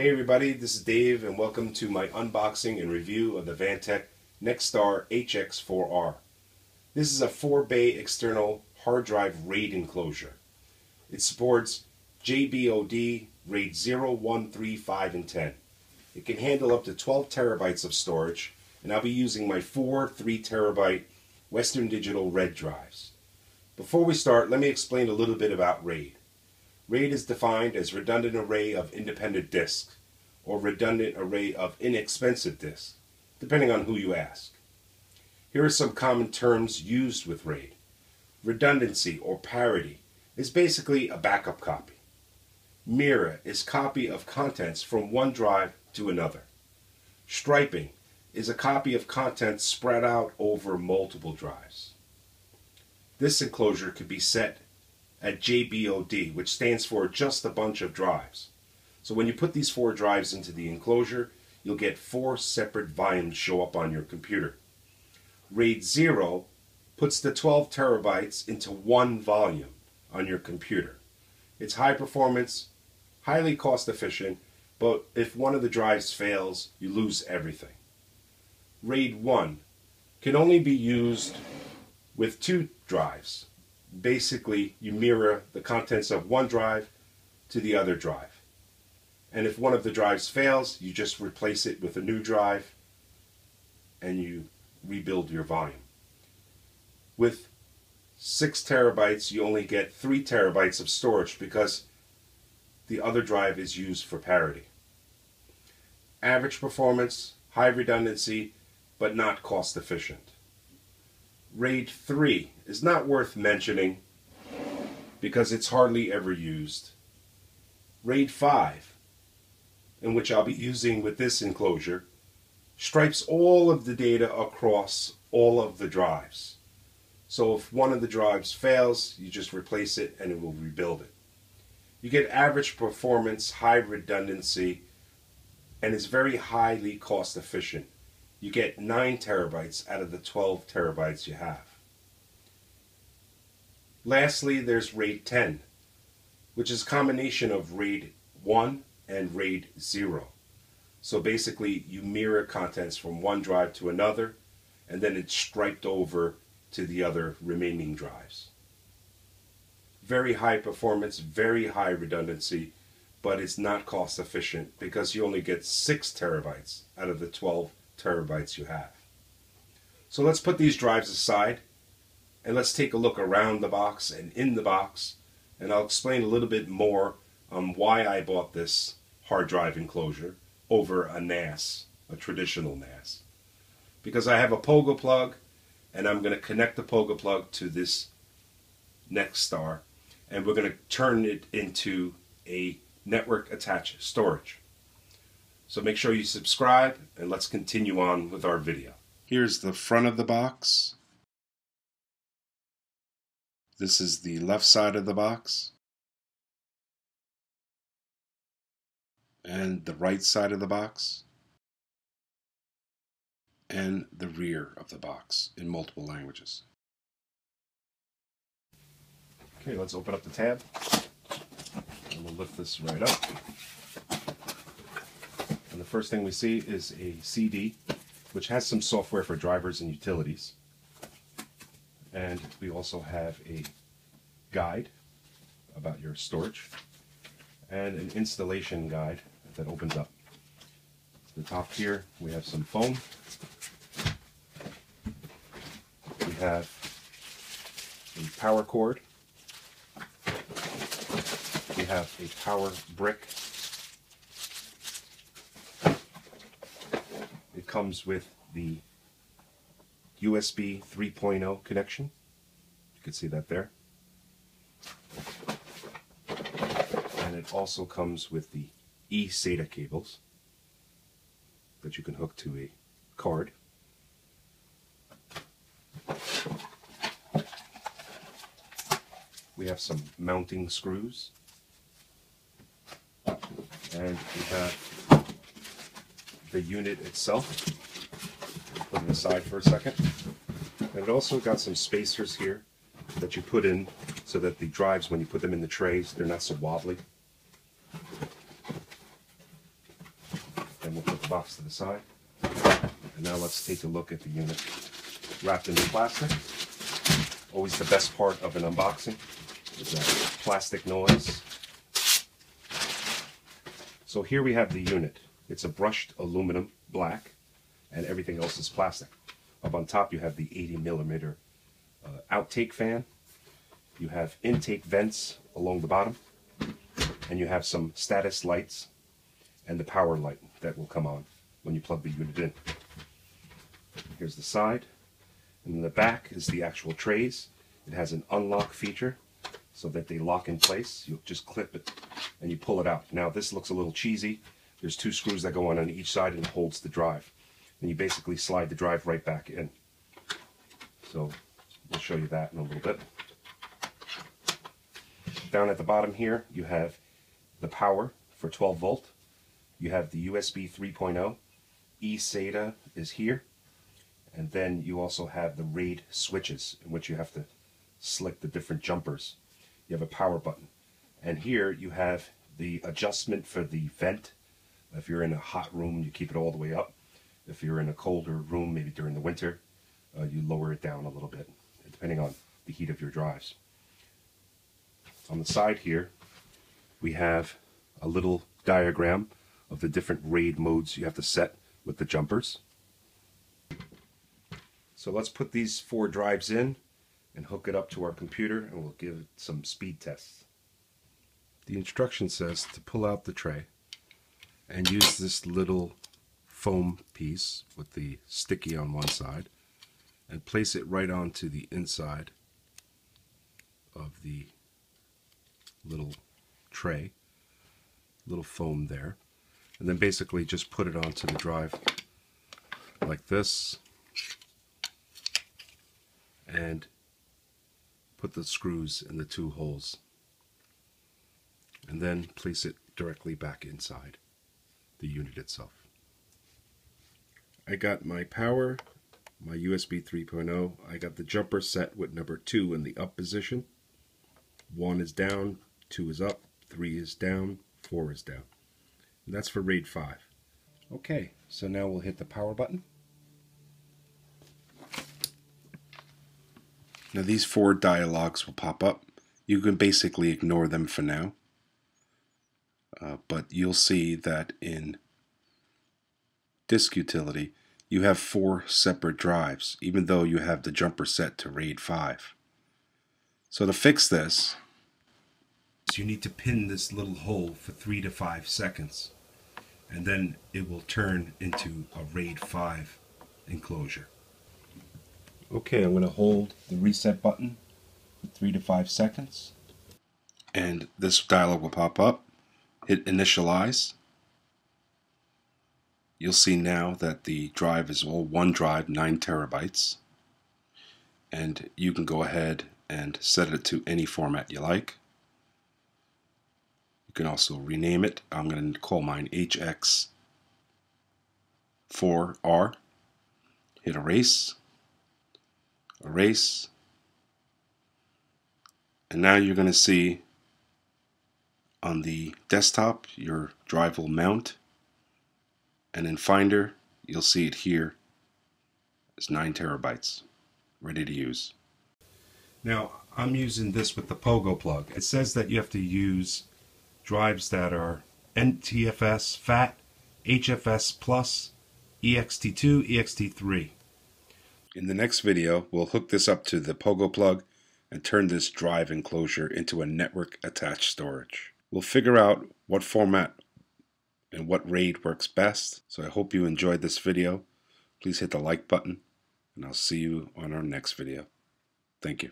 Hey everybody, this is Dave and welcome to my unboxing and review of the Vantec Nexstar HX4R. This is a 4-bay external hard drive RAID enclosure. It supports JBOD RAID 0, 1, 3, 5, and 10. It can handle up to 12 terabytes of storage and I'll be using my four 3 terabyte Western Digital RED drives. Before we start, let me explain a little bit about RAID. RAID is defined as redundant array of independent disks, or redundant array of inexpensive disks, depending on who you ask. Here are some common terms used with RAID. Redundancy or parity is basically a backup copy. Mirror is copy of contents from one drive to another. Striping is a copy of contents spread out over multiple drives. This enclosure could be set at JBOD, which stands for just a bunch of drives. So when you put these four drives into the enclosure, you'll get four separate volumes show up on your computer. RAID 0 puts the 12 terabytes into one volume on your computer. It's high performance, highly cost efficient, but if one of the drives fails, you lose everything. RAID 1 can only be used with two drives, basically you mirror the contents of one drive to the other drive. And if one of the drives fails, you just replace it with a new drive and you rebuild your volume. With 6 terabytes, you only get 3 terabytes of storage because the other drive is used for parity. Average performance, high redundancy, but not cost efficient. RAID 3 is not worth mentioning because it's hardly ever used. RAID 5, in which I'll be using with this enclosure, stripes all of the data across all of the drives. So if one of the drives fails, you just replace it and it will rebuild it. You get average performance, high redundancy, and is very highly cost efficient you get 9 terabytes out of the 12 terabytes you have. Lastly, there's RAID 10, which is a combination of RAID 1 and RAID 0. So basically, you mirror contents from one drive to another, and then it's striped over to the other remaining drives. Very high performance, very high redundancy, but it's not cost efficient because you only get 6 terabytes out of the 12 terabytes you have. So let's put these drives aside and let's take a look around the box and in the box and I'll explain a little bit more on why I bought this hard drive enclosure over a NAS, a traditional NAS. Because I have a Pogoplug and I'm going to connect the Pogoplug to this Nexstar and we're going to turn it into a network attached storage. So make sure you subscribe and let's continue on with our video. Here's the front of the box. This is the left side of the box. And the right side of the box. And the rear of the box in multiple languages. Okay, let's open up the tab. And we'll lift this right up. First thing we see is a CD, which has some software for drivers and utilities. And we also have a guide about your storage and an installation guide that opens up. At the top here, we have some foam. We have a power cord. We have a power brick comes with the USB 3.0 connection. You can see that there. And it also comes with the eSATA cables that you can hook to a card. We have some mounting screws. And we have the unit itself. Put it aside for a second. And it also got some spacers here that you put in so that the drives, when you put them in the trays, they're not so wobbly. And we'll put the box to the side. And now let's take a look at the unit wrapped in plastic. Always the best part of an unboxing is that plastic noise. So here we have the unit. It's a brushed aluminum black and everything else is plastic. Up on top you have the 80 millimeter uh, outtake fan. You have intake vents along the bottom and you have some status lights and the power light that will come on when you plug the unit in. Here's the side. And in the back is the actual trays. It has an unlock feature so that they lock in place. You just clip it and you pull it out. Now this looks a little cheesy. There's two screws that go on on each side and holds the drive. And you basically slide the drive right back in. So we'll show you that in a little bit. Down at the bottom here you have the power for 12 volt. You have the USB 3.0. eSATA is here. And then you also have the RAID switches in which you have to select the different jumpers. You have a power button. And here you have the adjustment for the vent. If you're in a hot room, you keep it all the way up. If you're in a colder room, maybe during the winter, uh, you lower it down a little bit, depending on the heat of your drives. On the side here, we have a little diagram of the different RAID modes you have to set with the jumpers. So let's put these four drives in and hook it up to our computer and we'll give it some speed tests. The instruction says to pull out the tray and use this little foam piece with the sticky on one side and place it right onto the inside of the little tray little foam there. And then basically just put it onto the drive like this and put the screws in the two holes. And then place it directly back inside the unit itself. I got my power, my USB 3.0. I got the jumper set with number 2 in the up position. 1 is down, 2 is up, 3 is down, 4 is down. And that's for RAID 5. Okay, so now we'll hit the power button. Now these four dialogues will pop up. You can basically ignore them for now. Uh, but you'll see that in disk utility, you have four separate drives, even though you have the jumper set to RAID 5. So to fix this, you need to pin this little hole for three to five seconds, and then it will turn into a RAID 5 enclosure. Okay, I'm going to hold the reset button for three to five seconds. And this dialog will pop up. Hit initialize. You'll see now that the drive is all one drive, 9 terabytes. And you can go ahead and set it to any format you like. You can also rename it. I'm going to call mine HX4R. Hit erase erase and now you're going to see on the desktop your drive will mount and in Finder you'll see it here it's 9 terabytes ready to use. Now I'm using this with the Pogoplug. It says that you have to use drives that are NTFS, FAT, HFS Plus, EXT2, EXT3. In the next video, we'll hook this up to the Pogoplug and turn this drive enclosure into a network attached storage. We'll figure out what format and what RAID works best. So I hope you enjoyed this video. Please hit the like button and I'll see you on our next video. Thank you.